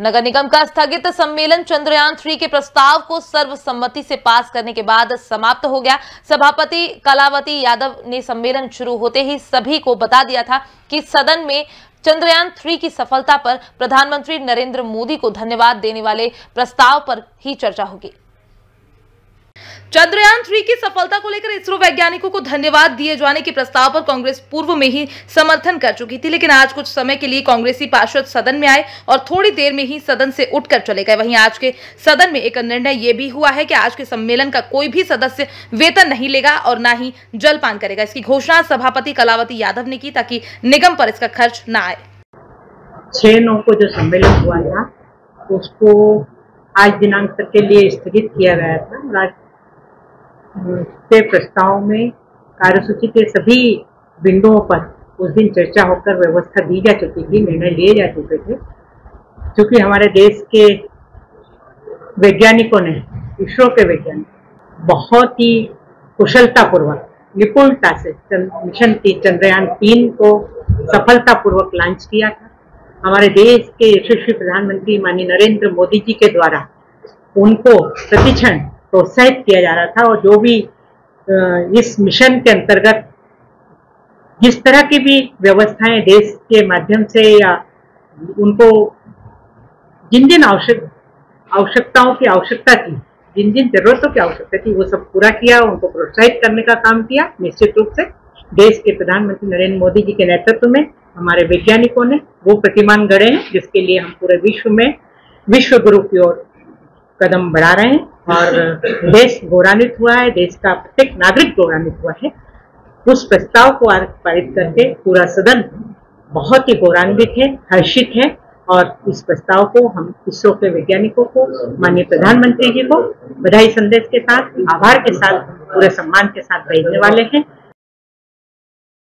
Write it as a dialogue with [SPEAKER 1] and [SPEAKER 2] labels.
[SPEAKER 1] नगर निगम का स्थगित सम्मेलन चंद्रयान थ्री के प्रस्ताव को सर्वसम्मति से पास करने के बाद समाप्त हो गया। सभापति कलावती यादव ने सम्मेलन शुरू होते ही सभी को बता दिया था कि सदन में चंद्रयान थ्री की सफलता पर प्रधानमंत्री नरेंद्र मोदी को धन्यवाद देने वाले प्रस्ताव पर ही चर्चा होगी। चंद्रयान थ्री की सफलता को लेकर इसरो वैज्ञानिकों को धन्यवाद दिए जाने के प्रस्ताव पर कांग्रेस पूर्व में ही समर्थन कर चुकी थी, लेकिन आज कुछ समय के लिए कांग्रेसी पार्षद सदन में आए और थोड़ी देर में ही सदन से उठकर चले गए। वहीं आज के सदन में एक निर्णय ये भी हुआ है कि आज के सम्मेलन का कोई भी सदस्य वेतन नहीं लेगा और न ही जलपान करेगा। इसकी घोषणा सभापति कलावती यादव ने की ताकि निगम पर इसका खर्च न आए।
[SPEAKER 2] छह नौ को जो सम्मेलन हुआ था, उसको आज दिनांक तक के लिए स्थगित किया गया था। आज के प्रस्ताव में कार्यसूची के सभी बिंदुओं पर उस दिन चर्चा होकर व्यवस्था दी जा चुकी थी, निर्णय लिए जा चुके थे। क्योंकि हमारे देश के वैज्ञानिकों ने, इसरो के वैज्ञानिक, बहुत ही कुशलतापूर्वक, निपुणता से मिशन चंद्रयान तीन को सफलतापूर्वक लॉन्च किया था। हमारे देश के यशस्वी प्रधानमंत्री माननीय नरेंद्र मोदी जी के द्वारा उनको प्रतिक्षण प्रोत्साहित किया जा रहा था और जो भी इस मिशन के अंतर्गत जिस तरह की भी व्यवस्थाएँ देश के माध्यम से या उनको जिन जिन आवश्यक, आवश्यकताओं की आवश्यकता थी, जिन जिन जरूरतों की आवश्यकता थी, वो सब पूरा किया, उनको प्रोत्साहित करने का काम किया। निश्चित रूप से देश के प्रधानमंत्री नरेंद्र मोदी जी के नेतृत्व में हमारे वैज्ञानिकों ने वो प्रतिमान गढ़े हैं, जिसके लिए हम पूरे विश्व में, विश्व गुरु की ओर कदम बढ़ा रहे हैं और देश गौरवान्वित हुआ है, देश का प्रत्येक नागरिक गौरवान्वित हुआ है। उस प्रस्ताव को पारित करके पूरा सदन बहुत ही गौरवान्वित है, हर्षित है और इस प्रस्ताव को हम इसरो के वैज्ञानिकों को, माननीय प्रधानमंत्री जी को बधाई संदेश के साथ, आभार के साथ, पूरे सम्मान के साथ भेजने वाले हैं।